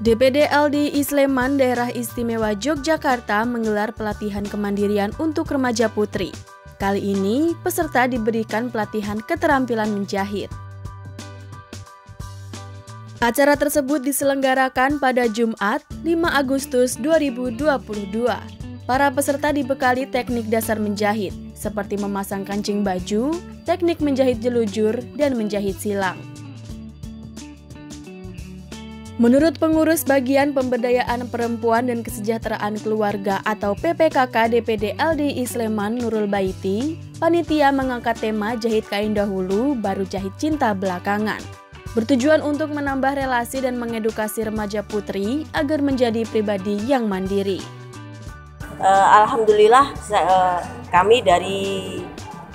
DPD LDI Sleman Daerah Istimewa Yogyakarta menggelar pelatihan kemandirian untuk remaja putri. Kali ini, peserta diberikan pelatihan keterampilan menjahit. Acara tersebut diselenggarakan pada Jumat 5 Agustus 2022. Para peserta dibekali teknik dasar menjahit, seperti memasang kancing baju, teknik menjahit jelujur, dan menjahit silang. Menurut pengurus bagian pemberdayaan perempuan dan kesejahteraan keluarga atau PPKK DPD LDI Sleman Nurul Baiti, panitia mengangkat tema jahit kain dahulu baru jahit cinta belakangan bertujuan untuk menambah relasi dan mengedukasi remaja putri agar menjadi pribadi yang mandiri. Uh, Alhamdulillah uh, kami dari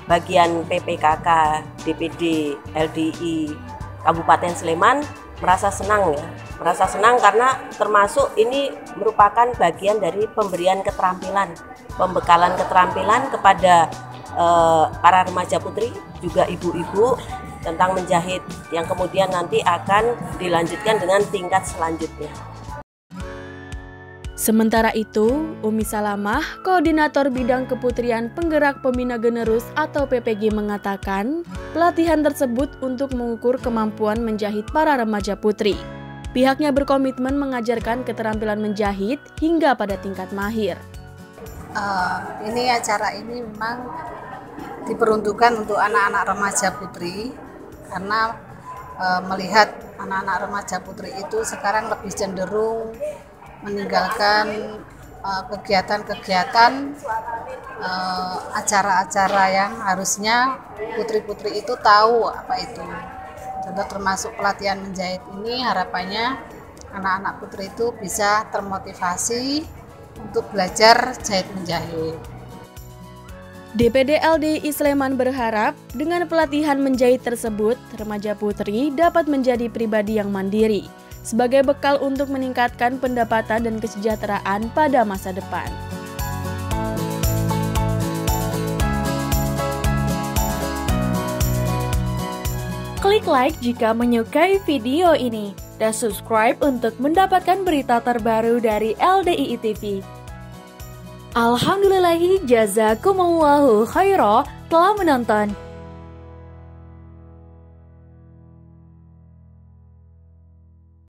bagian PPKK DPD LDI Kabupaten Sleman merasa senang ya, merasa senang karena termasuk ini merupakan bagian dari pemberian keterampilan, pembekalan keterampilan kepada uh, para remaja putri, juga ibu-ibu tentang menjahit yang kemudian nanti akan dilanjutkan dengan tingkat selanjutnya. Sementara itu, Umi Salamah, Koordinator Bidang Keputrian Penggerak Pembina Generus atau PPG mengatakan, pelatihan tersebut untuk mengukur kemampuan menjahit para remaja putri. Pihaknya berkomitmen mengajarkan keterampilan menjahit hingga pada tingkat mahir. Uh, ini acara ini memang diperuntukkan untuk anak-anak remaja putri karena e, melihat anak-anak remaja putri itu sekarang lebih cenderung meninggalkan eh, kegiatan-kegiatan uh, acara-acara yang harusnya putri-putri itu tahu apa itu. Contoh termasuk pelatihan menjahit ini harapannya anak-anak putri itu bisa termotivasi untuk belajar jahit menjahit. DPD LDI Sleman berharap dengan pelatihan menjahit tersebut, remaja putri dapat menjadi pribadi yang mandiri sebagai bekal untuk meningkatkan pendapatan dan kesejahteraan pada masa depan. Klik like jika menyukai video ini dan subscribe untuk mendapatkan berita terbaru dari LDI TV. Alhamdulillahi jazakumullahu khairah telah menonton.